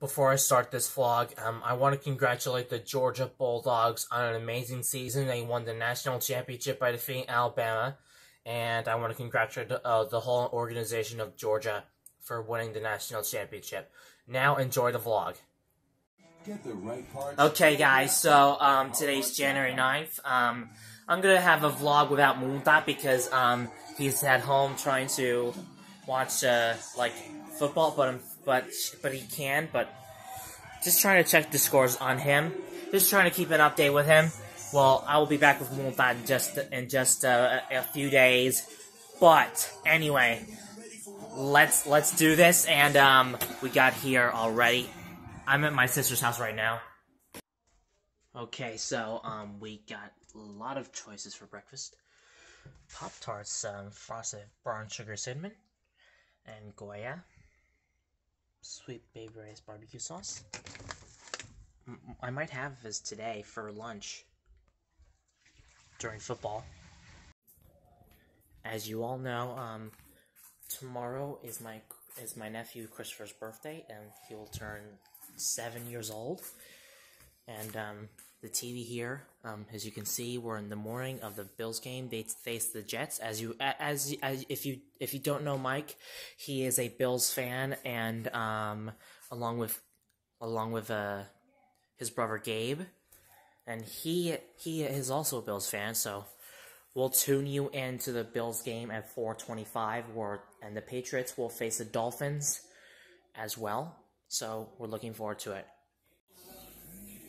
Before I start this vlog, um, I want to congratulate the Georgia Bulldogs on an amazing season. They won the national championship by defeating Alabama, and I want to congratulate uh, the whole organization of Georgia for winning the national championship. Now enjoy the vlog. The right Okay, guys, so um, today's January 9th. Um, I'm gonna have a vlog without MooMooDa because um, he's at home trying to watch uh, like football, but but but he can. But just trying to check the scores on him. Just trying to keep an update with him. Well, I will be back with MooMooDa in just in just uh, a, a few days. But anyway, let's let's do this. And um, we got here already. I'm at my sister's house right now. Okay, so um, we got a lot of choices for breakfast. Pop tarts, um, frosted brown sugar cinnamon, and Goya. Sweet baby rays barbecue sauce. I might have this today for lunch during football. As you all know, um, tomorrow is my is my nephew Christopher's birthday, and he will turn seven years old. And um, the TV here, um, as you can see, we're in the morning of the Bills game. They face the Jets. As you, as, as if you if you don't know Mike, he is a Bills fan, and um, along with along with uh, his brother Gabe, and he he is also a Bills fan. So we'll tune you into the Bills game at 4:25, where and the Patriots will face the Dolphins as well. So we're looking forward to it.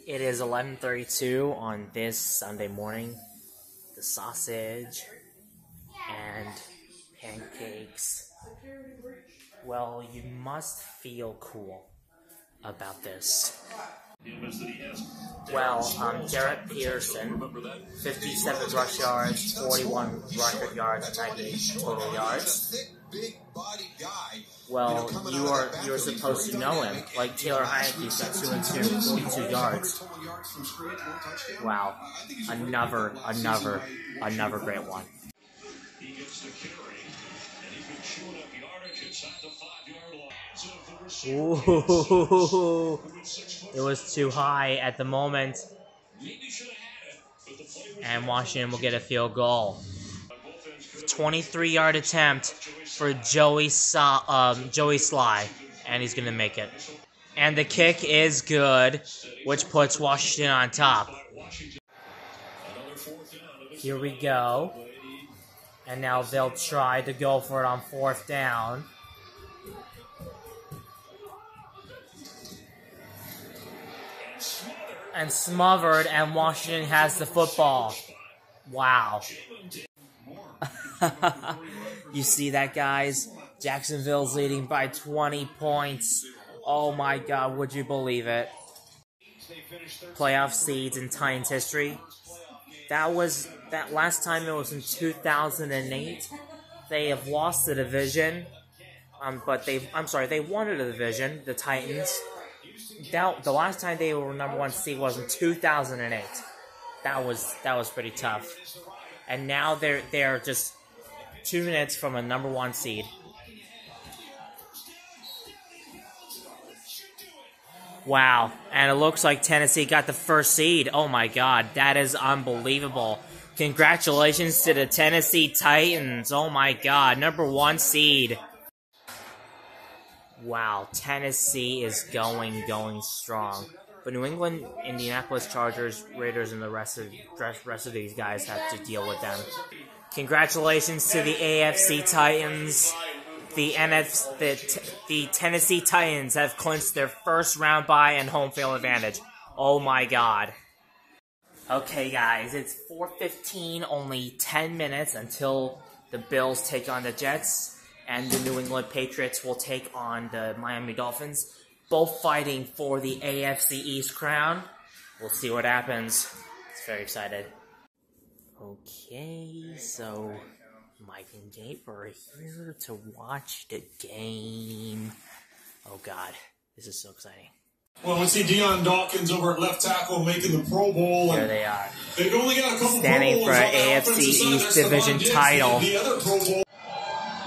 It is 11:32 on this Sunday morning. The sausage and pancakes. Well, you must feel cool about this. Well, um, Jaret Patterson, 57 rush yards, 41 record yards, 98 total yards. Well, you are you're supposed to know him. Like Taylor Heinicke's got two and two, 42 yards. Wow, another, another, another great one. Ooh, it was too high at the moment. And Washington will get a field goal. 23 yard attempt for Joey Sa um, Joey Slye, and he's gonna make it. And the kick is good, which puts Washington on top. Here we go. And now they'll try to go for it on fourth down. And smothered, and Washington has the football. Wow. you see that, guys? Jacksonville's leading by 20 points. Oh my god, would you believe it? Playoff seeds in Titans history. That was that last time it was in 2008. They have lost the division. Um, but they I'm sorry, they won the division, the Titans. That, the last time they were number one seed was in 2008. That was that was pretty tough. And now they're they're just two minutes from a number one seed. Wow. And it looks like Tennessee got the first seed. Oh my god, that is unbelievable. Congratulations to the Tennessee Titans. Oh my god, number one seed. Wow, Tennessee is going, going strong. But New England, Indianapolis Chargers, Raiders, and the rest of rest of these guys have to deal with them. Congratulations to the AFC Titans. The NF, the, the Tennessee Titans have clinched their first round bye and home field advantage. Oh my god. Okay guys, it's 4.15, only 10 minutes until the Bills take on the Jets, and the New England Patriots will take on the Miami Dolphins, both fighting for the AFC East crown. We'll see what happens. It's very excited. Okay, so Mike and Gabe are here to watch the game. Oh god, this is so exciting. Well, we see Dion Dawkins over at left tackle making the Pro Bowl. There they are. They've only got a couple Standing Pro for Bowls an on the AFC. East Division title. The, the other Pro Bowl.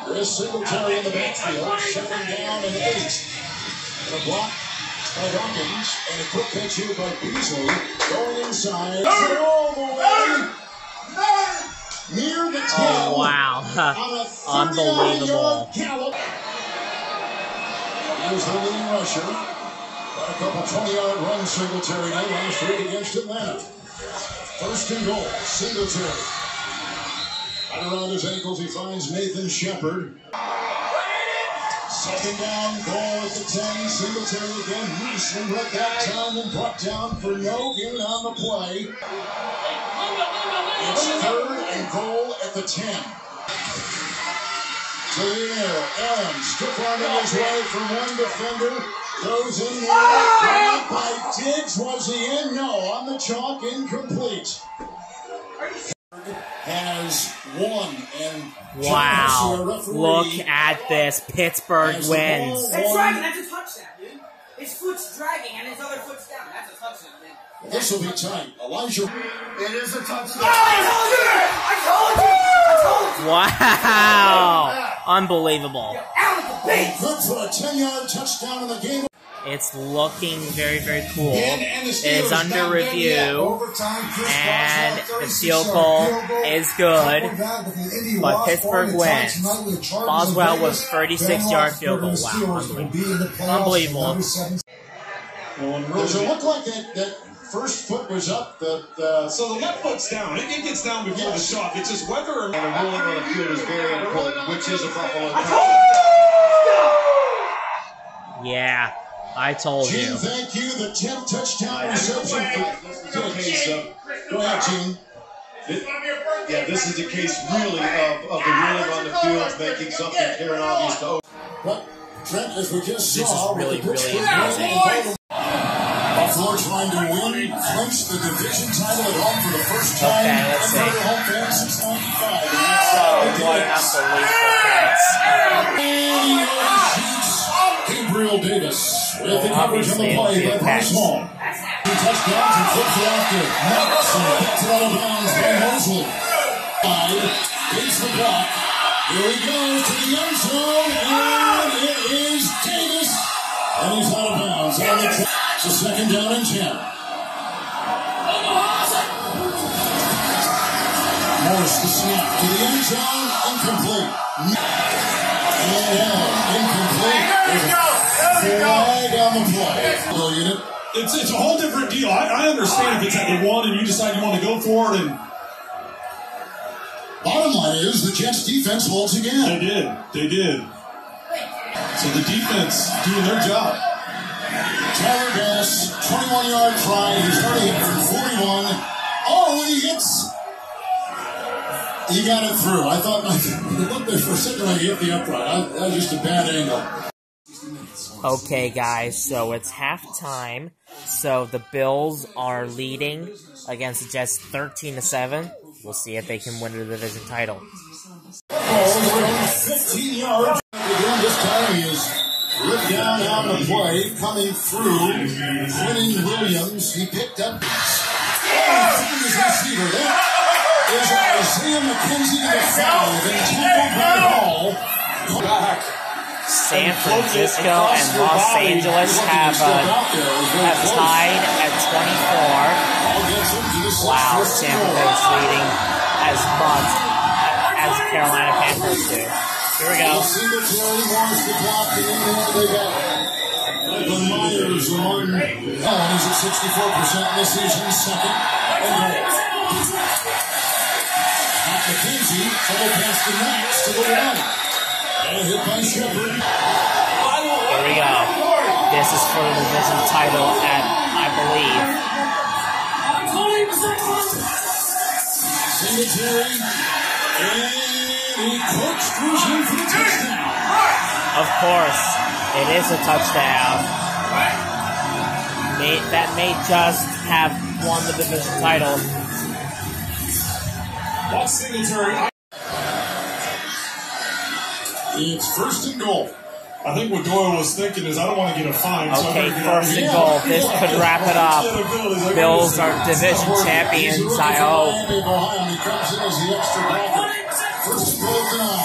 Chris Singletary in the backfield, second down and eight. The block by Dawkins, and a quick catch here by Beasley. Going inside, all the way near the tail. Oh wow. On a 39 Unbelievable. yard gallop. Here's the leading rusher. Got a couple 20 yard runs, Singletary night last week against Atlanta. First and goal, Singletary. Right around his ankles, he finds Nathan Shepherd. Second down, goal at the 10. Singletary again. Neeson brought that time and brought down for no gain on the play. It's third and goal at the 10. To the air, Allen stiff arming his way from one defender. Goes in there. Caught by Diggs. Was he in? No. On the chalk, incomplete. Has one and Wow. Jones, the referee, Look at this. Pittsburgh wins. ball. That's dragging. That's a touchdown, dude. His foot's dragging and his other foot's down. That's a touchdown, dude. This will be tight. Elijah. It is a touchdown. I told you! I told you! Wow. Unbelievable. Out the base! Good for a 10 yard touchdown in the game. It's looking very, very cool. And, and the It Steelers is under not done yet. review. Overtime, Chris And the 36 field goal is good, Coupled that with an Indy but Pittsburgh wins. tonight with the Chargers Boswell was 36 Ben yard field goal. Wow, Steelers will be in the playoffs Unbelievable. Does it look like that, that first foot was up? That uh, So the left foot's down. It, it gets down before Yes. the shock. It's just whether or And a ruling on the field is very important, which is a Buffalo Yeah, I told Gene, you. thank you. The 10th touchdown reception for case of, Go ahead, Gene. yeah, this is a case really of, of the ruling on the field making something clear and obvious to But Trent, as we just This saw, is really, really Pittsburgh amazing. Buffalo trying to win, clinch the division title at home for the first time. Okay, let's see. home since 95. And that's So, what an it. unbelievable pass. And he shoots Gabriel Davis with the coverage on the play by it'll be a Bryce. Hall. Two touchdowns and flips it off to and gets it out of bounds by Mosley. Side, Beats the block. Here he goes to the end zone, and it is Davis. And he's the track. It's a second down and 10. Morris the snap to the end zone, incomplete. And Allen, incomplete. Flag on the play. Go unit. it's it's a whole different deal. I, I understand if it's at the one and you decide you want to go for it, and Bottom line is the Jets defense holds again. they did, they did. So the defense doing their job. Tyler Bass, 21 yard try. He's already hit from 41. Oh, he hits. He got it through. I thought my, it looked there for a second like he hit the upright. I, that was just a bad angle. Okay, guys, so it's halftime. So the Bills are leading against the Jets 13 to 7. We'll see if they can win the division title. Oh, 15 yards. Again, this time he is ripped down on the play, coming through. Quentin Williams, he picked up. Oh, his receiver. That is Isaiah McKenzie to the foul. Then tackled by Hall. Back. San Francisco and Los Angeles have uh, have tied at 24. Wow, San Francisco's leading as much as Carolina Panthers do. Here we go. Singletary wants the block, and in there they got Michael Myers on. Oh, he's at 64% in this season, second. And goal. McKenzie, trouble past the Max to the one. And hit by Shepherd. Here we go. This is for the division title at, I believe, Singletary. And he corkscrews in for the touchdown. of course, it is a touchdown. May, that may just have won the division title. Singletary. It's first and goal. I think what Doyle was thinking is, I don't want to get a fine. so Okay, better get out of first and goal. This could wrap it up. Bills are division champions, I hope. Down.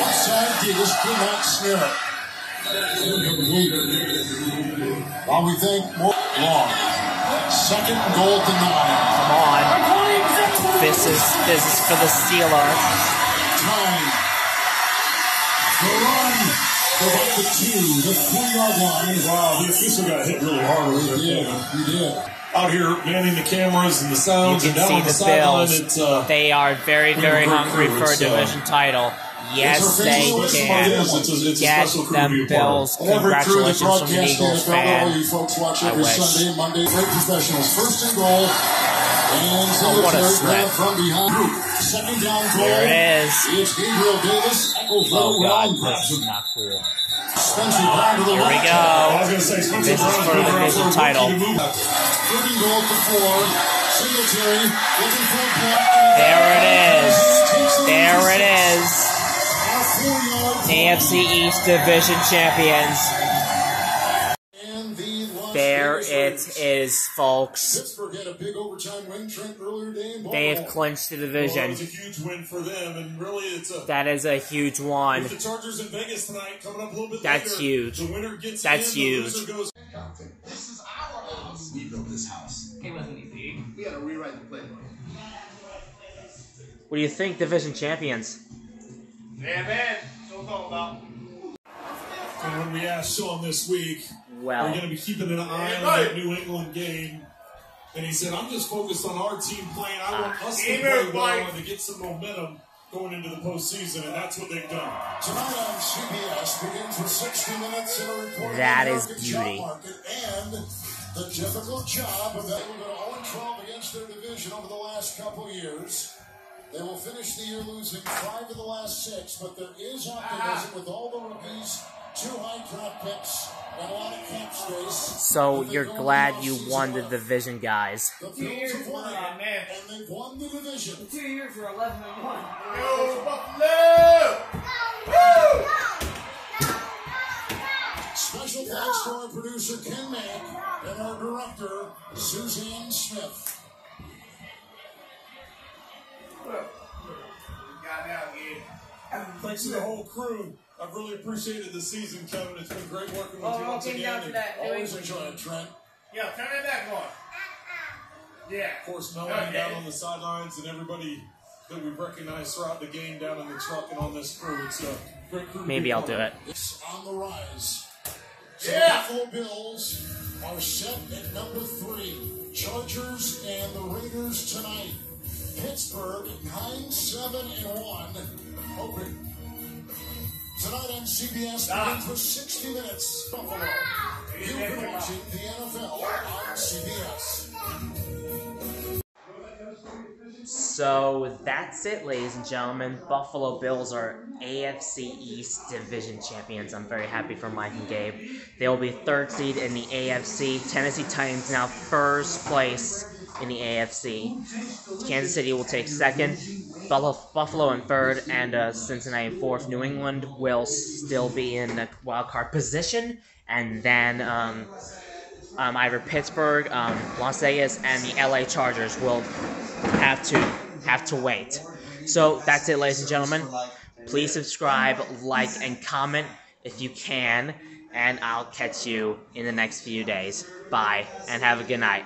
Offside, Davis could not snare it. Incomplete. While we think more long. Second goal to nine. Come on. This is this is for the Steelers. Time. The run. For about the two, the three yard line. Wow, the official got hit really hard. over He there. did. He did. Out here manning the cameras and the You sounds, can and down see on the, the sideline, Bills. uh, They are very, very hungry crew. for a It's, uh, division title. Yes, they family It's, can. it's, a, it's Get them to be a part of. Bills. And every crew that Congratulations from an Eagles NFL, all fan. you folks watch I every wish. Sunday, Monday. Great professionals. First and goal. And Oh, what a slip. from behind. Second down. There it is. It's Gabriel Davis. Eccles Oh god, is not cool. Spencer Brown to the Here we go. I was going to say, Spencer This is for the division title. There it is. There it is. AFC East Division champions. And the Las There Vegas it Raiders. is, folks. Pittsburgh had a big overtime win, Trent, earlier today in They have clinched the Well, it division. was a huge win for them, and really, it's a That is a huge one. with the Chargers in Vegas tonight coming up a little bit That's later. huge. The winner gets That's in, huge. The loser goes. This is our house. We built this house. It wasn't easy. We gotta rewrite the playbook. What do you think, division champions? Yeah, man. So it's all about. And when we asked Sean this week, are Well, you going to be keeping an eye on that New England game? And he said, I'm just focused on our team playing. I want ah, us to play well and to get some momentum going into the postseason, and that's what they've done. Tonight on CBS begins with 60 minutes and a report That on the is American job beauty. market and the difficult job of that. They've been 0-12 against their division over the last couple of years. They will finish the year losing five of the last six, but there is optimism ah. with all the rookies, two high draft picks, and a lot of cap space. so you're glad you won the division, guys. Two years for that, man. and they've won the division. Two years for 11 and 1. Yo, Buffalo! Special thanks to our producer Ken Mack and our director Suzanne Smith. Thanks to the whole crew. I've really appreciated the season, Kevin. It's been great working with Oh, you all once came again. down to And that. New Always England enjoy game. it, Trent. Yeah, turn that back on. Yeah. Of course, Melanie Okay. down on the sidelines and everybody that we've recognized throughout the game down in the truck and on this crew. It's a great crew. Maybe I'll do it. It's on the rise. So Yeah. the Buffalo Bills are set at number three. Chargers and the Raiders tonight. Pittsburgh nine seven and one. Hoping. Tonight on CBS, begins with 60 minutes. Buffalo. You've been watching the NFL on CBS. So that's it, ladies and gentlemen. Buffalo Bills are AFC East Division champions. I'm very happy for Mike and Gabe. They will be third seed in the AFC. Tennessee Titans now first place in the AFC. Kansas City will take second. Buffalo, in third, and uh, Cincinnati in fourth. New England will still be in the wild card position, and then um, um, either Pittsburgh, um, Las Vegas, and the LA Chargers will have to have to wait. So that's it, ladies and gentlemen. Please subscribe, like, and comment if you can, and I'll catch you in the next few days. Bye, and have a good night.